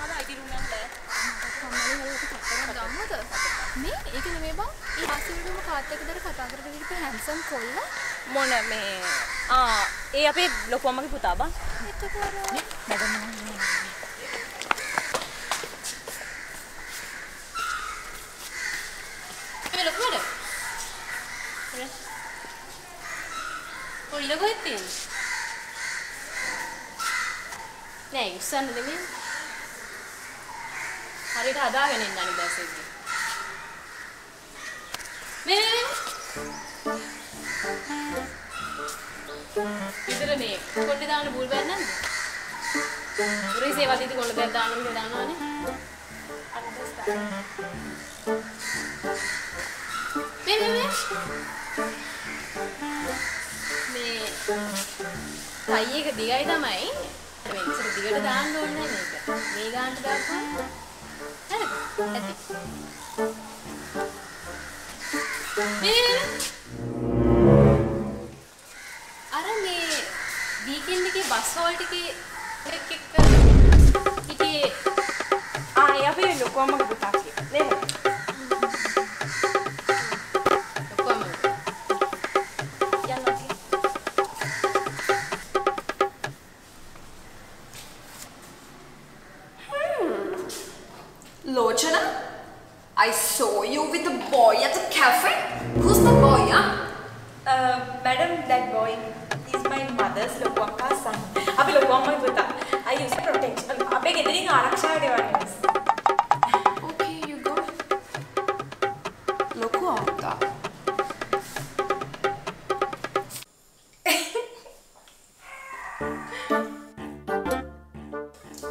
ආව අයිතිරුණම් බෑ. කම්මලි වල අපි කතා ගමුද? මේ ඒක නෙමෙයි බං. ඒ ආසිරුම කාත් එක්ක දර කතා කරගෙන ඉපේ හැන්සම් කොල්ලා. මොන මේ ආ ඒ අපේ ලොකු අම්මගේ පුතා බං. එතකොට මැඩම් ඒ ලොකු වැඩ. ඔය ඉල කොහෙද තියෙන්නේ? නෑ ඉස්සන්න දෙමින්. හරියට හදාගෙන ඉන්න අනිත් දැසෙද්දි. මේ මේ මේ. විතර මේ කොණ්ඩේ දාන්න බුල් බෑන් නැද්ද? උරේ සේවා දීති කොණ්ඩේ දැන් දාන්න විතර දානවානේ. අන්න දැස්සා. මේ මේ මේ මේ පයි එක දිගයි තමයි මේ ඉස්සර දිගට දාන්න ඕනේ නැහැ මේක මේ ගානට දාපුවා හරිද ඇති මේ අර මේ වීකෙන්ඩ් එකේ බස් හෝල් ටිකේ එක් එක්ක Lochana, I saw you with a boy at a cafe. Who's the boy, huh? Uh, madam, that boy is my mother's Lokwampa son. Abi Lokwampa Buddha. I use protection. Abi getting Araksha device. Okay, you go. Lokwampa.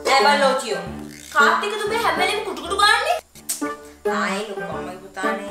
Never load you. කාර්තික දුබේ හැම වෙලෙම කුටු කුටු ගාන්නේ? ආයේ ලොකු අම්මයි පුතානේ.